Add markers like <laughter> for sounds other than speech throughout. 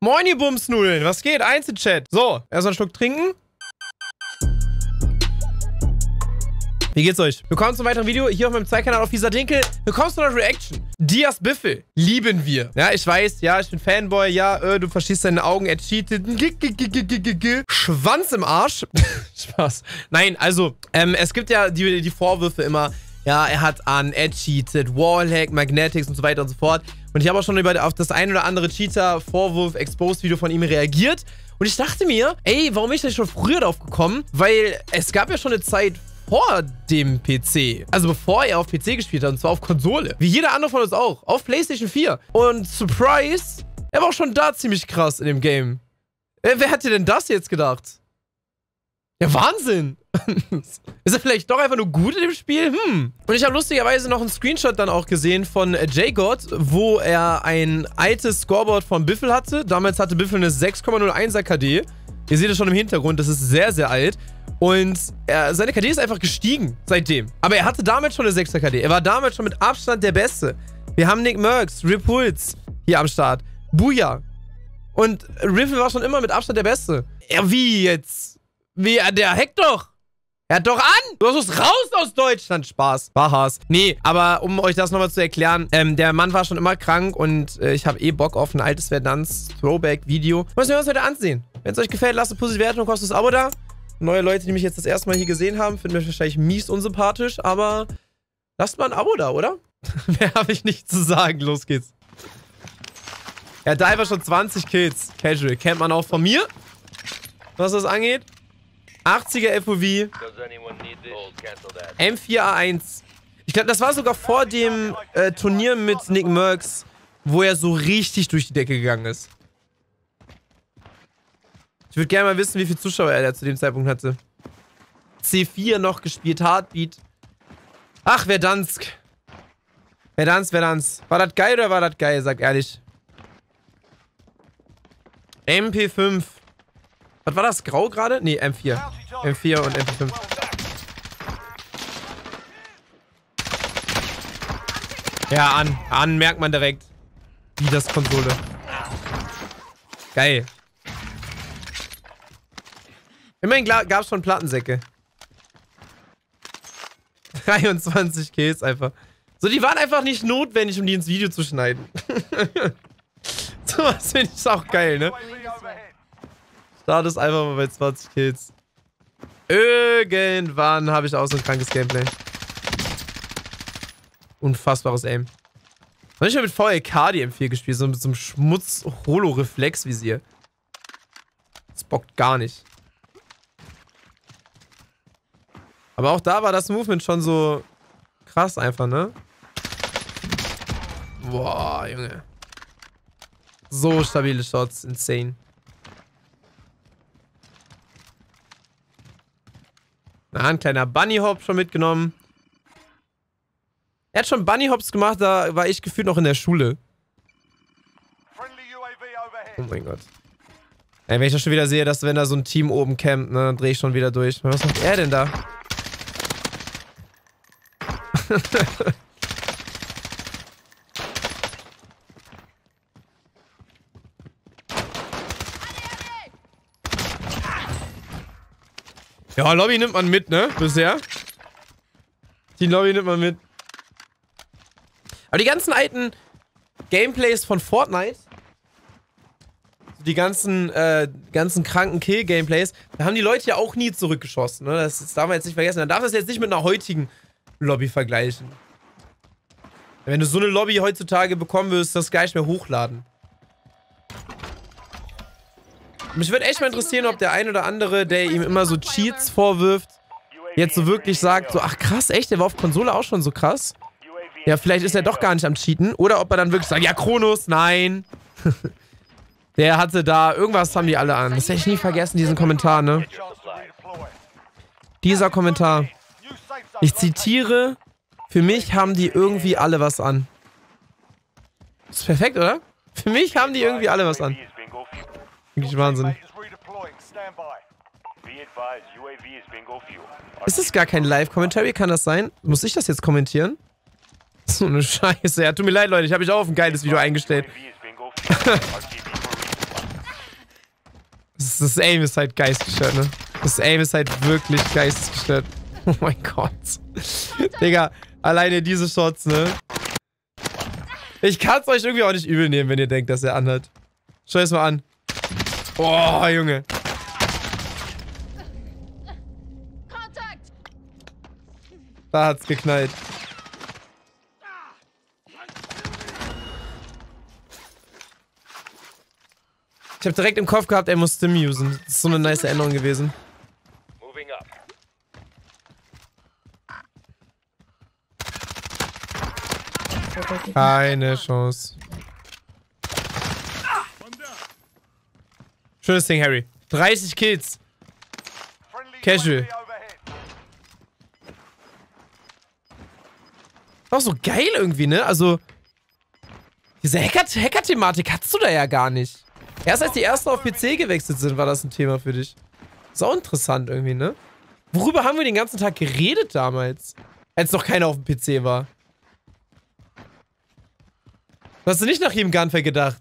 Moin, ihr Bumsnudeln. Was geht? Einzelchat. So, erstmal einen Schluck trinken. Wie geht's euch? Willkommen zum weiteren Video hier auf meinem Zweitkanal auf dieser Dinkel. Willkommen zu einer Reaction. Dias Biffel. Lieben wir. Ja, ich weiß, ja, ich bin Fanboy. Ja, äh, du verschießt deine Augen, er cheatet. Schwanz im Arsch. <laughs> Spaß. Nein, also, ähm, es gibt ja die, die Vorwürfe immer, ja, er hat an, er cheatet, Wallhack, Magnetics und so weiter und so fort. Und ich habe auch schon über auf das ein oder andere Cheater-Vorwurf, Exposed-Video von ihm reagiert. Und ich dachte mir, ey, warum bin ich da schon früher drauf gekommen? Weil es gab ja schon eine Zeit vor dem PC. Also bevor er auf PC gespielt hat, und zwar auf Konsole. Wie jeder andere von uns auch. Auf PlayStation 4. Und Surprise, er war auch schon da ziemlich krass in dem Game. Wer hätte denn das jetzt gedacht? Ja, Wahnsinn. <laughs> ist er vielleicht doch einfach nur gut in dem Spiel? Hm. Und ich habe lustigerweise noch einen Screenshot dann auch gesehen von J-God, wo er ein altes Scoreboard von Biffle hatte. Damals hatte Biffle eine 6,01er KD. Ihr seht es schon im Hintergrund, das ist sehr, sehr alt. Und er, seine KD ist einfach gestiegen seitdem. Aber er hatte damals schon eine 6er KD. Er war damals schon mit Abstand der Beste. Wir haben Nick Merckx, Repulse hier am Start. Booyah. Und Riffle war schon immer mit Abstand der Beste. Ja, wie jetzt? Wie, der hackt doch. Er hat doch an! Du hast es raus aus Deutschland. Spaß. War Haas. Nee, aber um euch das nochmal zu erklären, ähm, der Mann war schon immer krank und äh, ich habe eh Bock auf ein altes Verdanz Throwback-Video. Müssen wir uns heute ansehen. Wenn es euch gefällt, lasst eine positive Wertung, kostet das Abo da. Neue Leute, die mich jetzt das erste Mal hier gesehen haben, finden mich wahrscheinlich mies unsympathisch, aber lasst mal ein Abo da, oder? <laughs> Mehr habe ich nicht zu sagen. Los geht's. Er hat einfach schon 20 Kills. Casual. Kennt man auch von mir, was das angeht. 80er FOV. M4A1. Ich glaube, das war sogar vor dem äh, Turnier mit Nick Merckx, wo er so richtig durch die Decke gegangen ist. Ich würde gerne mal wissen, wie viele Zuschauer er zu dem Zeitpunkt hatte. C4 noch gespielt, Heartbeat. Ach, Verdansk. Verdansk, Verdansk. War das geil oder war das geil, sag ehrlich. MP5. Was war das? Grau gerade? Nee, M4. M4 und MP5. Ja, an. An merkt man direkt. Wie das Konsole. Geil. Immerhin gab es schon Plattensäcke. <laughs> 23 Kills einfach. So, die waren einfach nicht notwendig, um die ins Video zu schneiden. <laughs> so was finde ich auch geil, ne? Startest einfach mal bei 20 Kills. Irgendwann habe ich auch so ein krankes Gameplay. Unfassbares Aim. Und ich habe mit VLK die M4 gespielt, so mit so einem Schmutz-Holo-Reflex-Visier. Das bockt gar nicht. Aber auch da war das Movement schon so krass einfach, ne? Boah, Junge. So stabile Shots, insane. Na, ein kleiner Bunny Hop schon mitgenommen. Er hat schon Bunny Hops gemacht, da war ich gefühlt noch in der Schule. Oh mein Gott. Ey, wenn ich das schon wieder sehe, dass wenn da so ein Team oben campt, ne, dann drehe ich schon wieder durch. Was macht er denn da? <laughs> Ja, Lobby nimmt man mit, ne? Bisher. Die Lobby nimmt man mit. Aber die ganzen alten Gameplays von Fortnite, die ganzen, äh, ganzen kranken Kill-Gameplays, da haben die Leute ja auch nie zurückgeschossen, ne? Das, darf man jetzt nicht vergessen. Man darf das jetzt nicht mit einer heutigen Lobby vergleichen. Wenn du so eine Lobby heutzutage bekommen würdest, das gar nicht mehr hochladen. Mich würde echt mal interessieren, ob der ein oder andere, der ihm immer so Cheats vorwirft, jetzt so wirklich sagt, so, ach krass, echt, der war auf Konsole auch schon so krass. Ja, vielleicht ist er doch gar nicht am Cheaten. Oder ob er dann wirklich sagt, ja, Kronos, nein. <laughs> der hatte da, irgendwas haben die alle an. Das werde ich nie vergessen, diesen Kommentar, ne? Dieser Kommentar. Ich zitiere, für mich haben die irgendwie alle was an. Das ist perfekt, oder? Für mich haben die irgendwie alle was an. Wirklich Wahnsinn. Ist das gar kein Live-Commentary? Kann das sein? Muss ich das jetzt kommentieren? <laughs> So eine Scheiße. Ja, tut mir leid, Leute. Ich habe mich auch auf ein geiles Video eingestellt. Das, das Aim ist halt geistgestört, ne? Das Aim ist halt wirklich geistgestört. <laughs> Oh mein Gott. Digga, alleine diese Shots, ne? Ich kann es euch irgendwie auch nicht übel nehmen, wenn ihr denkt, dass er anhat. Schau es mal an. Boah, Junge. Da hat's geknallt. Ich habe direkt im Kopf gehabt, er muss Stim usen. Das ist so eine nice Änderung gewesen. Keine Chance. Schönes Ding, Harry. 30 Kills. Casual. Auch so geil irgendwie, ne? Also, diese Hacker-Thematik hattest du da ja gar nicht. Erst als die ersten auf PC gewechselt sind, war das ein Thema für dich. Ist auch interessant irgendwie, ne? Worüber haben wir den ganzen Tag geredet damals? Als noch keiner auf dem PC war. Hast du nicht nach jedem Gunfight gedacht?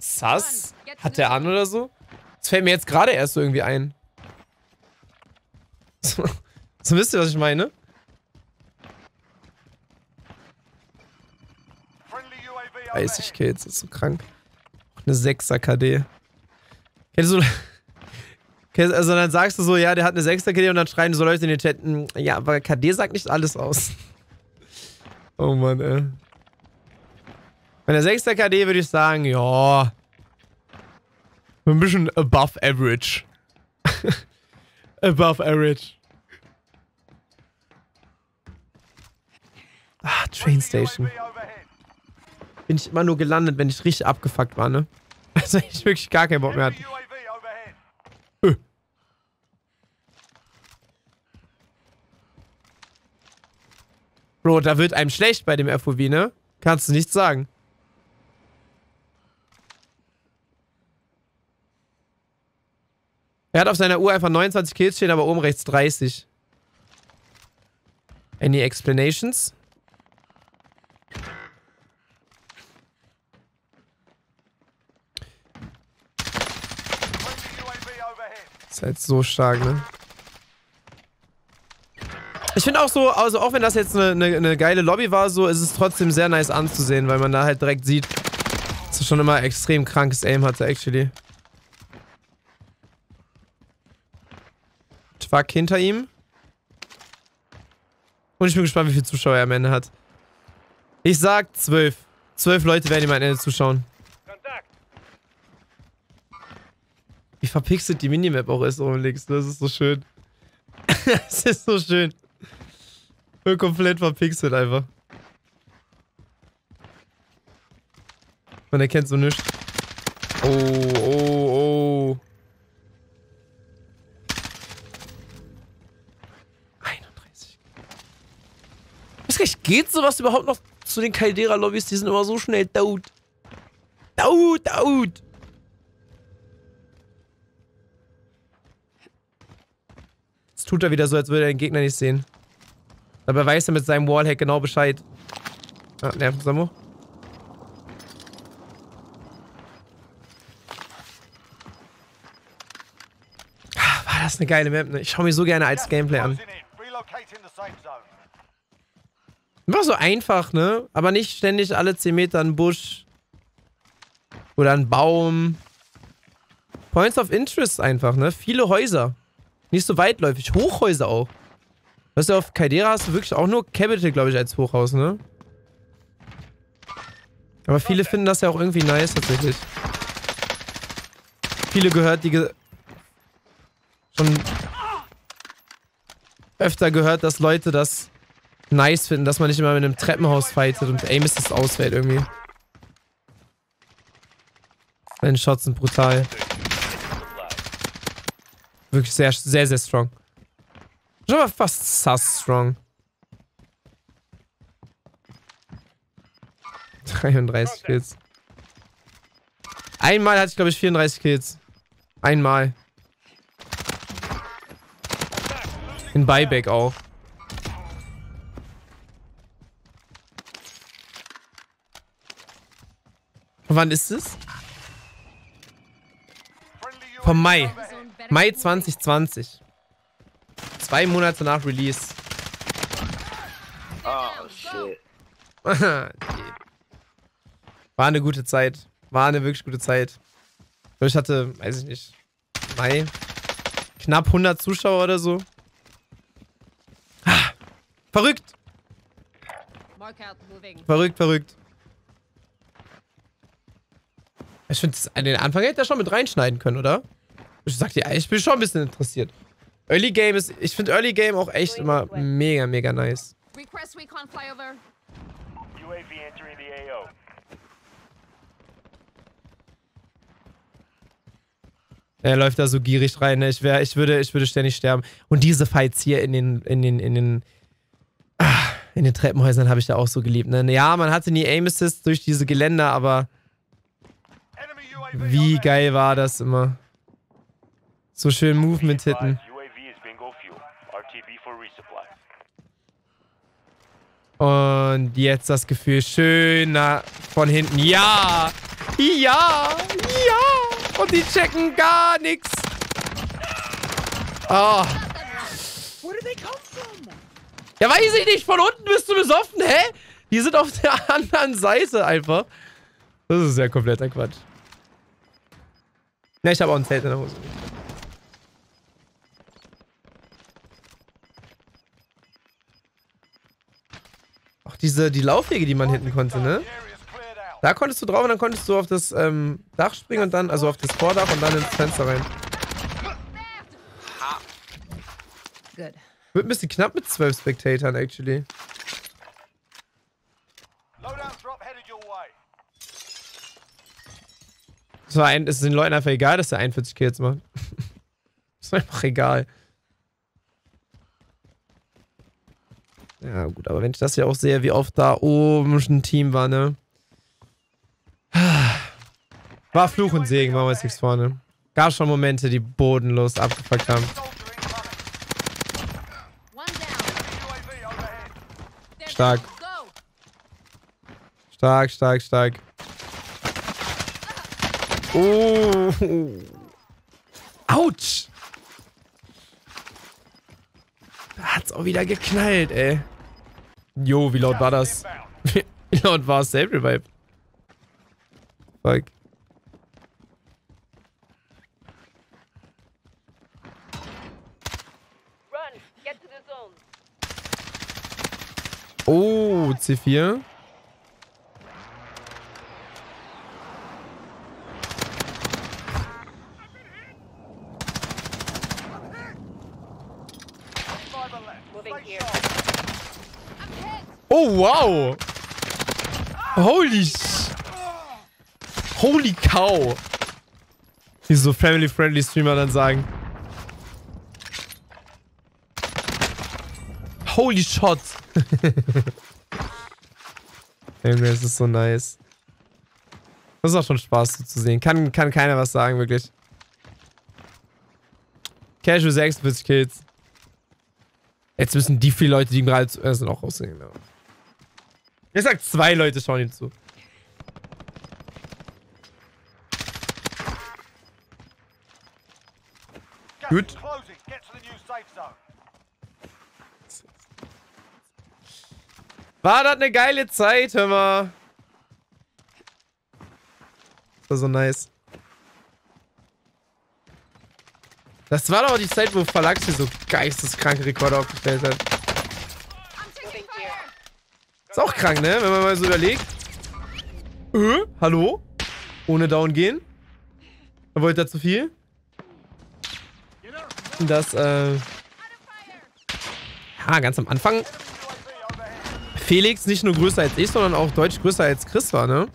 Sass? Hat der an oder so? Das fällt mir jetzt gerade erst so irgendwie ein. So, <laughs> so wisst ihr, was ich meine? Weiß ich, Kills, ist so krank. Eine 6er KD. Kennst du... <laughs> Also dann sagst du so, ja, der hat eine 6er KD und dann schreien so Leute in den Chat, hm, ja, aber KD sagt nicht alles aus. <laughs> Oh Mann, ey. Bei der 6. KD würde ich sagen, ja. Ein bisschen above average. <laughs> above average. Ah, Train Station. Bin ich immer nur gelandet, wenn ich richtig abgefuckt war, ne? <laughs> Also ich wirklich gar keinen Bock mehr hatte. Öh. Bro, da wird einem schlecht bei dem FOV, ne? Kannst du nichts sagen. Er hat auf seiner Uhr einfach 29 Kills stehen, aber oben rechts 30. Any explanations? Ist halt so stark, ne? Ich finde auch so, also auch wenn das jetzt eine, eine, eine, geile Lobby war, so ist es trotzdem sehr nice anzusehen, weil man da halt direkt sieht, dass er schon immer extrem krankes Aim hatte, actually. Fuck hinter ihm. Und ich bin gespannt, wie viele Zuschauer er am Ende hat. Ich sag zwölf. Zwölf Leute werden ihm am Ende zuschauen. Wie verpixelt die Minimap auch ist oben links. Das ist so schön. <laughs> das ist so schön. Nur komplett verpixelt einfach. Man erkennt so nichts. Oh, oh, Nicht, geht sowas überhaupt noch zu den Caldera-Lobbys? Die sind immer so schnell dood. Dood, dood. Jetzt tut er wieder so, als würde er den Gegner nicht sehen. Dabei weiß er mit seinem Wallhack genau Bescheid. Ah, Nervensammo. Ah, war das eine geile Map, ne? Ich schaue mir so gerne als Gameplay an. War so einfach, ne? Aber nicht ständig alle 10 Meter ein Busch. Oder ein Baum. Points of Interest einfach, ne? Viele Häuser. Nicht so weitläufig. Hochhäuser auch. Weißt du, auf Caldera hast du wirklich auch nur Capital, glaube ich, als Hochhaus, ne? Aber viele finden das ja auch irgendwie nice, tatsächlich. Viele gehört, die ge schon öfter gehört, dass Leute das nice finden, dass man nicht immer mit einem Treppenhaus fightet und Aim ist das ausfällt irgendwie. Seine Shots sind brutal. Wirklich sehr, sehr, sehr strong. Schon mal fast sus strong. <laughs> 33 Kills. Einmal hatte ich, glaube ich, 34 Kills. Einmal. In Buyback auch. Wann ist es? Vom Mai. Mai 2020. Zwei Monate nach Release. Oh, shit. <laughs> War eine gute Zeit. War eine wirklich gute Zeit. Ich hatte, weiß ich nicht, Mai, knapp 100 Zuschauer oder so. Ah, verrückt! Verrückt, verrückt. Ich finde, den Anfang hätte er schon mit reinschneiden können, oder? Ich sag dir, ich bin schon ein bisschen interessiert. Early Game ist, ich finde Early Game auch echt immer mega, mega nice. Request recon flyover. UAV entering the AO. Er läuft da so gierig rein, ne? Ich, wär, ich, würde, ich würde ständig sterben. Und diese Fights hier in den, in den, in den, ah, in den Treppenhäusern habe ich da auch so geliebt, ne? Ja, man hatte nie Aim Assist durch diese Geländer, aber wie geil war das immer. So schön Movement hitten. Und jetzt das Gefühl schöner von hinten. Ja! Ja! Ja! Und die checken gar nichts. Oh. Ja, weiß ich nicht. Von unten bist du besoffen, hä? Die sind auf der <laughs> anderen Seite einfach. Das ist ja kompletter Quatsch. Ne, ich habe auch ein Zelt in der Hose. Auch diese, die Laufwege, die man hinten konnte, ne? Da konntest du drauf und dann konntest du auf das ähm, Dach springen und dann, also auf das Vordach und dann ins Fenster rein. Wird ein bisschen knapp mit zwölf Spectatoren, actually. Es war ein, ist den Leuten einfach egal, dass der 41 Kills macht. <laughs> ist einfach egal. Ja, gut, aber wenn ich das ja auch sehe, wie oft da oben schon ein Team war, ne? <sighs> War Fluch und Segen, machen wir jetzt nichts vorne. Gab schon Momente, die bodenlos abgefuckt haben. Stark. Stark, stark, stark. Oh. Autsch. Da hat's auch wieder geknallt, ey. Jo, wie laut war das? <laughs> Wie laut war es? Self-Revive. Fuck. Oh, C4. Oh, wow. Holy Holy cow. Wie so family-friendly Streamer dann sagen. Holy shot. <laughs> Irgendwie ist es so nice. Das ist auch schon Spaß so zu sehen. Kann, kann keiner was sagen, wirklich. Casual 46 Kills. Jetzt müssen die vier Leute, die ihm gerade zuerst sind, auch aussehen. Ja. Ich sag, zwei Leute schauen ihm zu. Gut. War das eine geile Zeit, hör mal. Das war so nice. Das war doch die Zeit, wo Phalanx so geisteskranke Rekorde aufgestellt hat. Ist auch krank, ne? Wenn man mal so überlegt. Äh, hallo? Ohne down gehen? Er wollte da zu viel? Das, äh... Ja, ganz am Anfang Felix nicht nur größer als ich, sondern auch deutlich größer als Chris war, ne?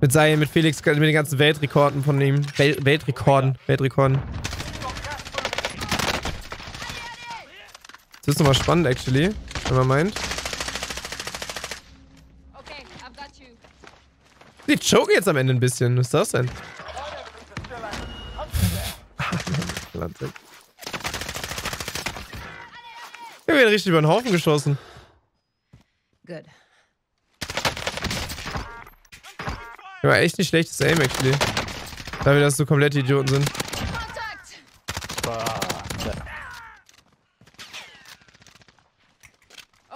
Mit seinen, mit Felix, mit den ganzen Weltrekorden von ihm. Wel Weltrekorden. Weltrekorden. Das ist nochmal spannend, actually. Wenn man meint. Die choken jetzt am Ende ein bisschen. Was ist das denn? Ich hab ihn richtig über den Haufen geschossen. Good. Ja, echt nicht schlechtes Aim, actually. Weil wir das so komplette Idioten sind.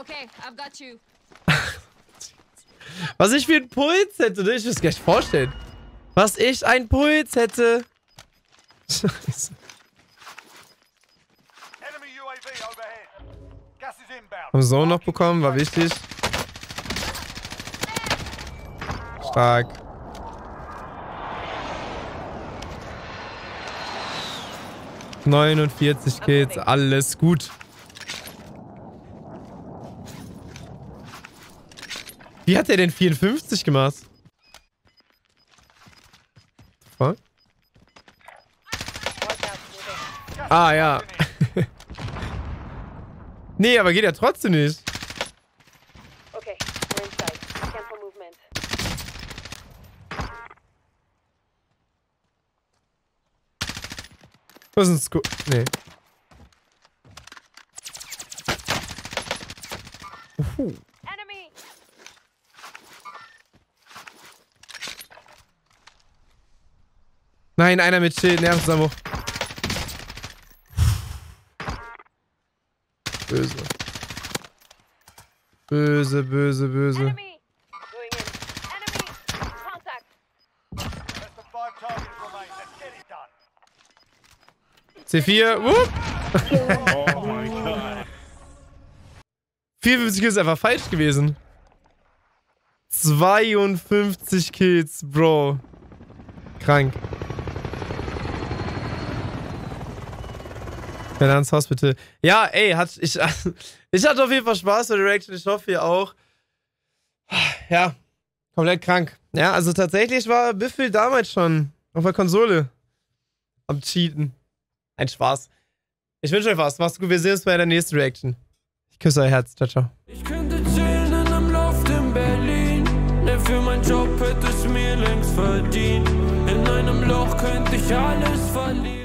Okay, I've got you. <laughs> Was ich für einen Puls hätte, ne? Ich muss gar nicht vorstellen. Was ich einen Puls hätte. Scheiße. Enemy UAV overhead. Gas is inbound. Haben Zone noch bekommen, war wichtig. Stark. Neunundvierzig Kills, alles gut. Wie hat er denn 54 gemacht? Fuck? Ah, ja. <laughs> nee, aber geht ja trotzdem nicht. Okay, we're inside. Cancel movement. Was ist ein Sco... Nee. Uhu. Nein, einer mit Schild, Nervensammo. Böse. Böse, böse, böse. Enemy! Going in. Enemy! Contact! Less than five targets remain. Let's get it done. C4, whoop! Oh my god. 54 Kills ist einfach falsch gewesen. 52 Kills, Bro. Krank. Dann ans Hospital. Ja, ey, hat, ich, <laughs> ich hatte auf jeden Fall Spaß bei der Reaction. Ich hoffe, ihr auch. Ja, komplett krank. Ja, also tatsächlich war Biffel damals schon auf der Konsole am Cheaten. Ein Spaß. Ich wünsche euch was. Macht's gut. Wir sehen uns bei der nächsten Reaction. Ich küsse euer Herz. Ciao, ciao. Ich könnte chillen in einem Loft in Berlin. Denn für meinen Job hätte ich mir längst verdient. In einem Loch könnte ich alles verlieren.